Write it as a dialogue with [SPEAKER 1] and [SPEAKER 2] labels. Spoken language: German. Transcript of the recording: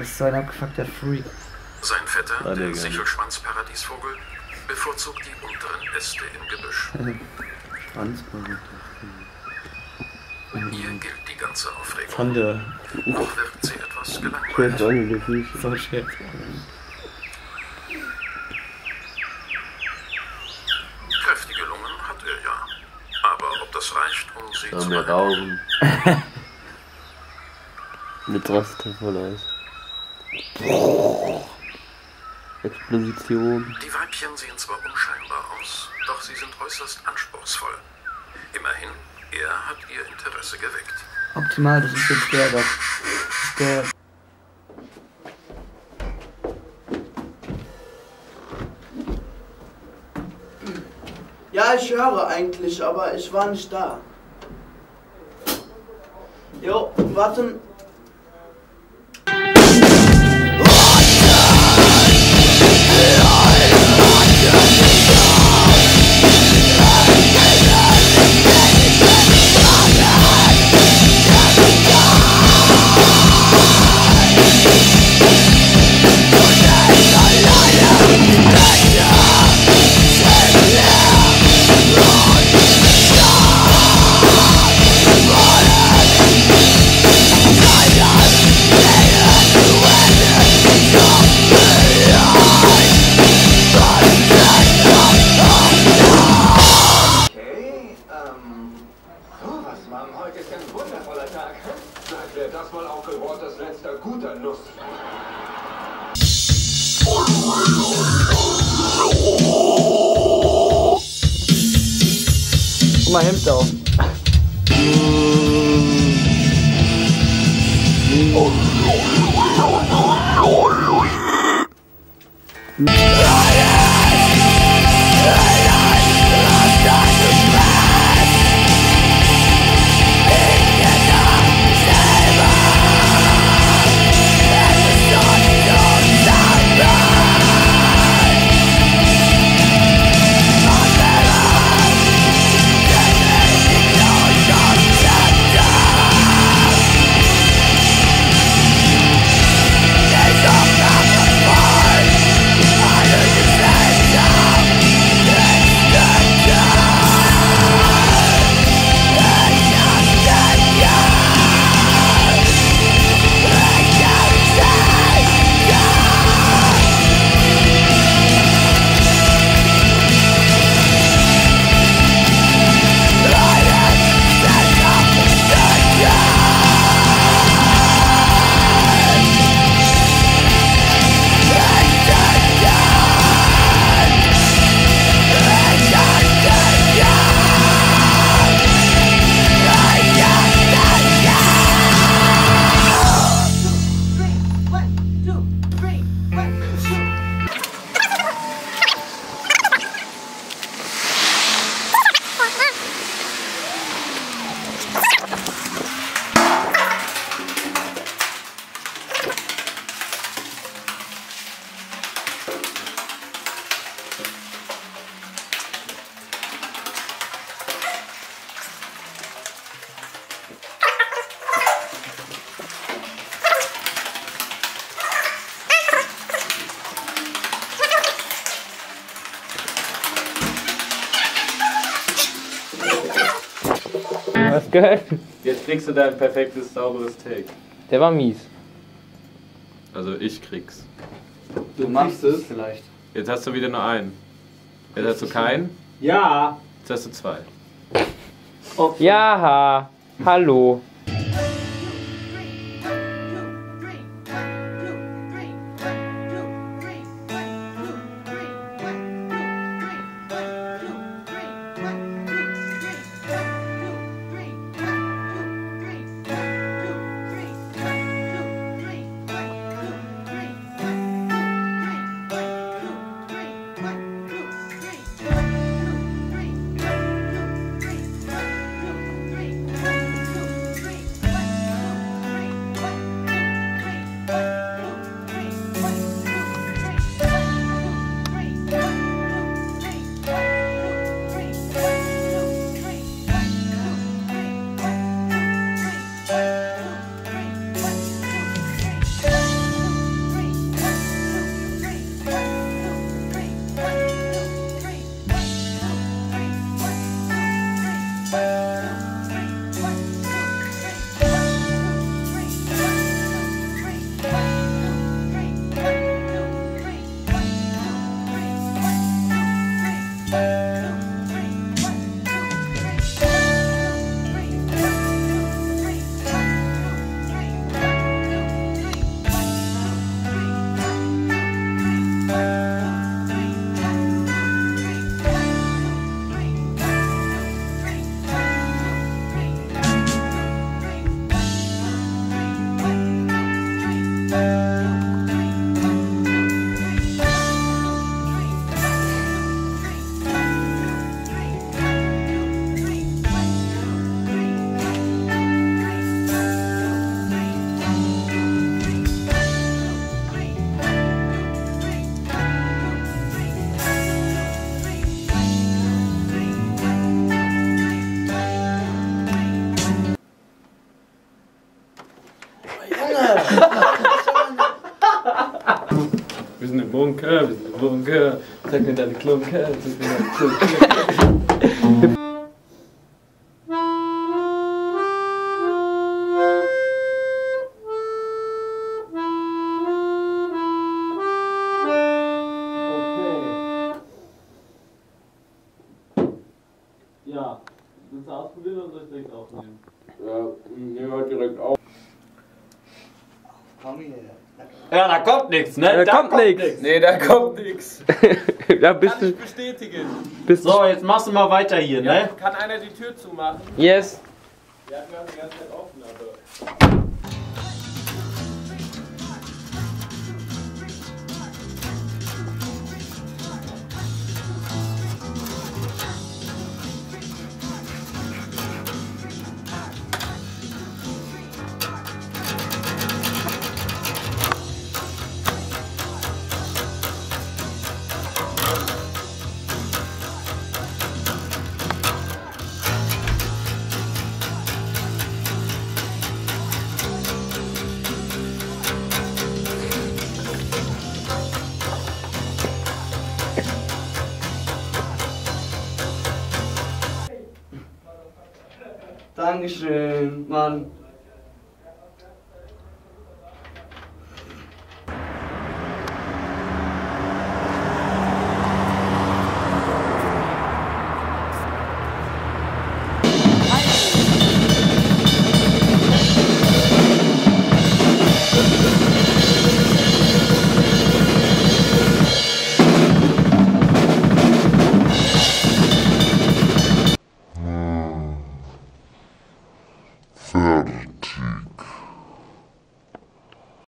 [SPEAKER 1] Das ist so ein abgefuckter Freak.
[SPEAKER 2] Sein Vetter,
[SPEAKER 3] Ah,
[SPEAKER 2] der. Sichelschwanzparadiesvogel, bevorzugt die unteren Äste im Gebüsch.
[SPEAKER 3] Schwanzparadies.
[SPEAKER 2] Ihr gilt die ganze Aufregung.
[SPEAKER 3] Von der
[SPEAKER 2] Auch wird sie etwas gelangweilt.
[SPEAKER 1] So shit.
[SPEAKER 2] Kräftige Lungen hat er ja. Aber ob das reicht, um sie
[SPEAKER 3] Da
[SPEAKER 2] zu
[SPEAKER 3] mehr rauchen. Mit Raster voll Eis. Explosion.
[SPEAKER 2] Die Weibchen sehen zwar unscheinbar aus, doch sie sind äußerst anspruchsvoll. Immerhin, er hat ihr Interesse geweckt.
[SPEAKER 1] Optimal, das ist jetzt der, das ist der.
[SPEAKER 4] Ja, ich höre eigentlich, aber ich war nicht da. Jo, warten.
[SPEAKER 5] by himself. oh. Was
[SPEAKER 6] gehört?
[SPEAKER 3] Jetzt kriegst du dein perfektes, sauberes Take.
[SPEAKER 6] Der war mies.
[SPEAKER 3] Also ich krieg's.
[SPEAKER 4] Du machst es vielleicht.
[SPEAKER 3] Jetzt hast du wieder nur einen. Jetzt hast du keinen.
[SPEAKER 4] Ja.
[SPEAKER 3] Jetzt hast du zwei.
[SPEAKER 6] Ja, hallo.
[SPEAKER 3] Sind im Bunker, wir sind im Bunker. Zeig mir deine Klunker, zeig mir deine Klunker. Okay. Ja, willst du ausprobieren oder soll ich direkt aufnehmen? Ja, nehmen wir direkt auf.
[SPEAKER 4] Komm hier.
[SPEAKER 3] Ja, da kommt nichts, ne?
[SPEAKER 6] Da kommt nix.
[SPEAKER 3] Nee, da kommt nichts.
[SPEAKER 6] ja, bist
[SPEAKER 3] Kann
[SPEAKER 6] du.
[SPEAKER 3] ich bestätigen.
[SPEAKER 6] Bist
[SPEAKER 7] So, jetzt machst du mal weiter hier,
[SPEAKER 3] Ja,
[SPEAKER 7] ne?
[SPEAKER 3] kann einer die Tür zumachen?
[SPEAKER 6] Yes.
[SPEAKER 3] Wir hatten das die ganze Zeit offen, aber.
[SPEAKER 4] angeschrieben, Mann.